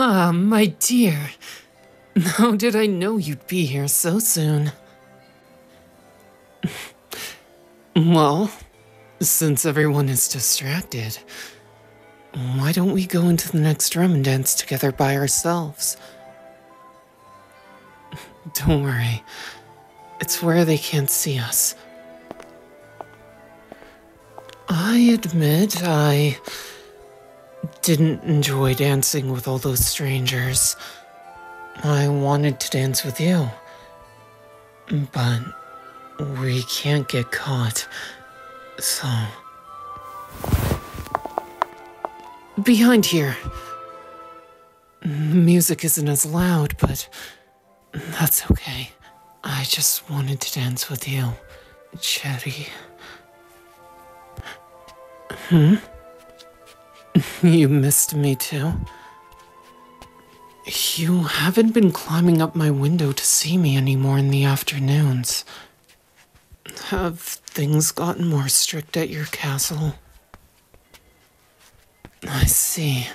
Ah, my dear. How did I know you'd be here so soon? well, since everyone is distracted, why don't we go into the next room and dance together by ourselves? Don't worry. It's where they can't see us. I admit I didn't enjoy dancing with all those strangers. I wanted to dance with you. But we can't get caught. So. Behind here. Music isn't as loud, but that's okay. I just wanted to dance with you, Cherry. Hmm? You missed me too? You haven't been climbing up my window to see me anymore in the afternoons. Have things gotten more strict at your castle? I see.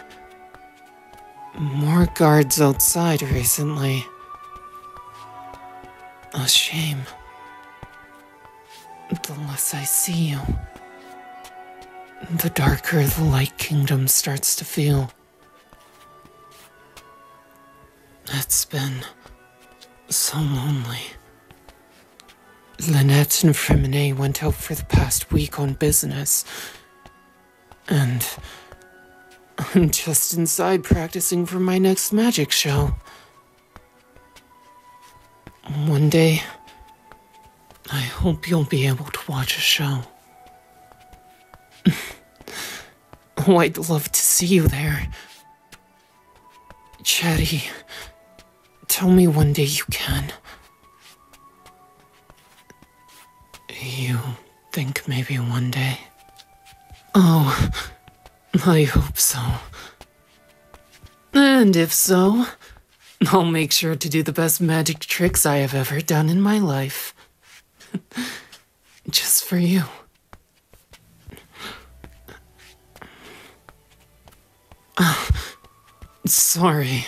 More guards outside recently. A shame. The less I see you, the darker the Light Kingdom starts to feel. It's been so lonely. Lynette and Freminet went out for the past week on business. And I'm just inside practicing for my next magic show. One day, I hope you'll be able to watch a show. oh, I'd love to see you there. Chatty, tell me one day you can. You think maybe one day? Oh, I hope so. And if so, I'll make sure to do the best magic tricks I have ever done in my life. Just for you. Sorry.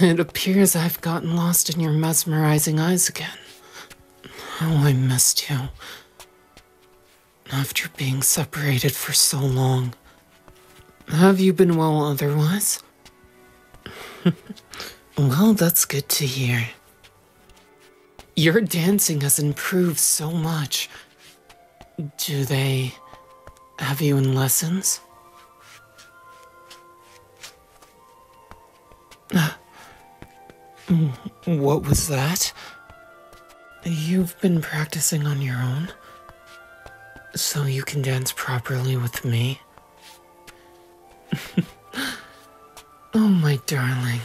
It appears I've gotten lost in your mesmerizing eyes again. How I missed you. After being separated for so long. Have you been well otherwise? well, that's good to hear. Your dancing has improved so much. Do they have you in lessons? What was that? You've been practicing on your own? So you can dance properly with me? oh, my darling.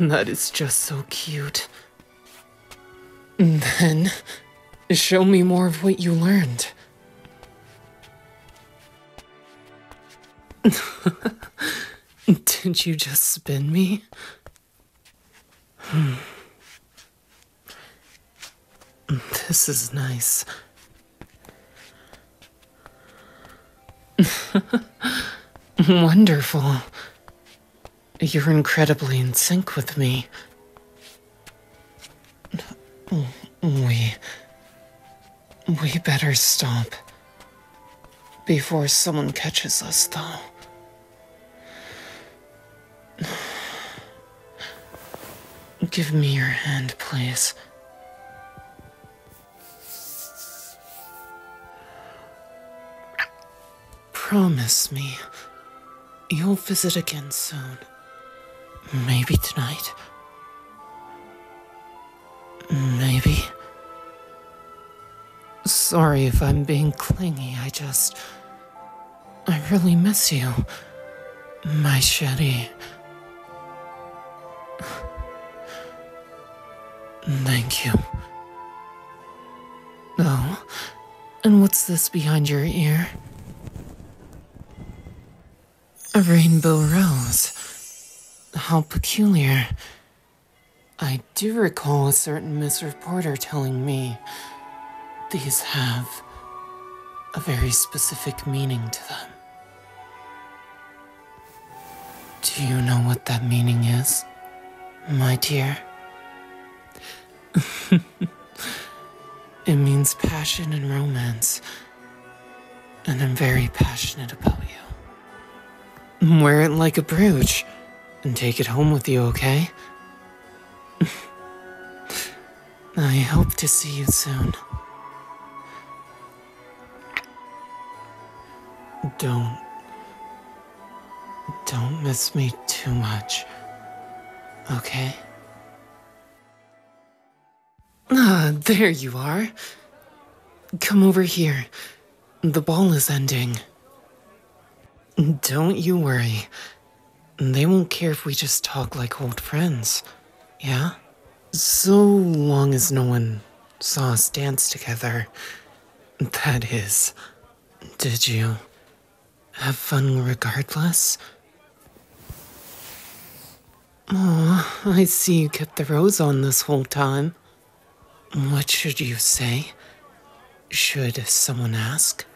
That is just so cute. Then, show me more of what you learned. Didn't you just spin me? This is nice. Wonderful. You're incredibly in sync with me. We. We better stop. Before someone catches us, though. Give me your hand, please. Promise me you'll visit again soon. Maybe tonight. Maybe. Sorry if I'm being clingy, I just. I really miss you, my Shetty. Thank you. Oh, and what's this behind your ear? A rainbow rose. How peculiar. I do recall a certain Miss Reporter telling me these have a very specific meaning to them. Do you know what that meaning is, my dear? it means passion and romance. And I'm very passionate about you. Wear it like a brooch and take it home with you, okay? I hope to see you soon. Don't. Don't miss me too much. Okay? Ah, there you are. Come over here. The ball is ending. Don't you worry. They won't care if we just talk like old friends. Yeah? So long as no one saw us dance together. That is. Did you have fun regardless? Oh, I see you kept the rose on this whole time. What should you say? Should someone ask?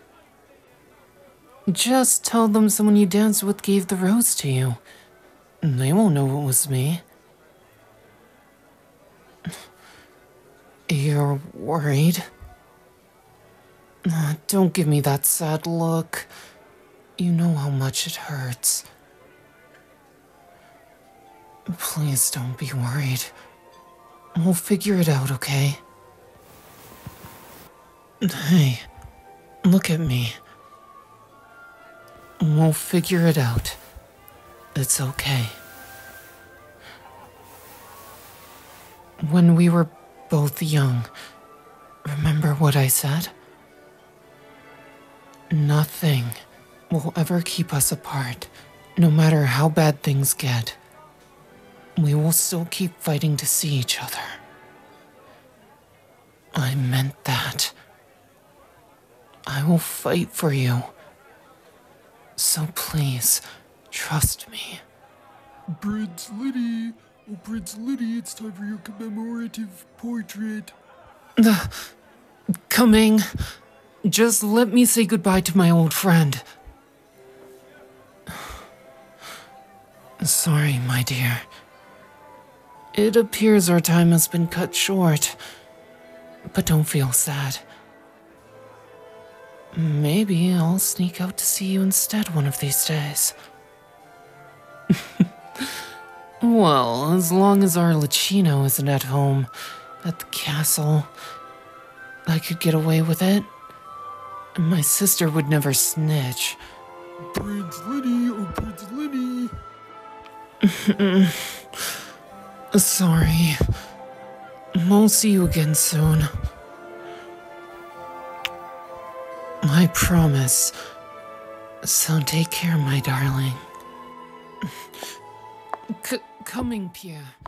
Just tell them someone you danced with gave the rose to you. They won't know it was me. You're worried? Uh, don't give me that sad look. You know how much it hurts. Please don't be worried. We'll figure it out, okay? Hey, look at me. We'll figure it out. It's okay. When we were both young, remember what I said? Nothing will ever keep us apart, no matter how bad things get. We will still keep fighting to see each other. I meant that. I will fight for you. So please, trust me. Prince Lyney! Oh, Prince Lyney, it's time for your commemorative portrait. The coming. Just let me say goodbye to my old friend. Sorry, my dear. It appears our time has been cut short. But don't feel sad. Maybe I'll sneak out to see you instead one of these days. well, as long as Arlecchino isn't at home, at the castle, I could get away with it. My sister would never snitch. Prince Lyney, oh Prince Lyney. Sorry. I'll see you again soon. I promise. So take care, my darling. C coming, Pierre.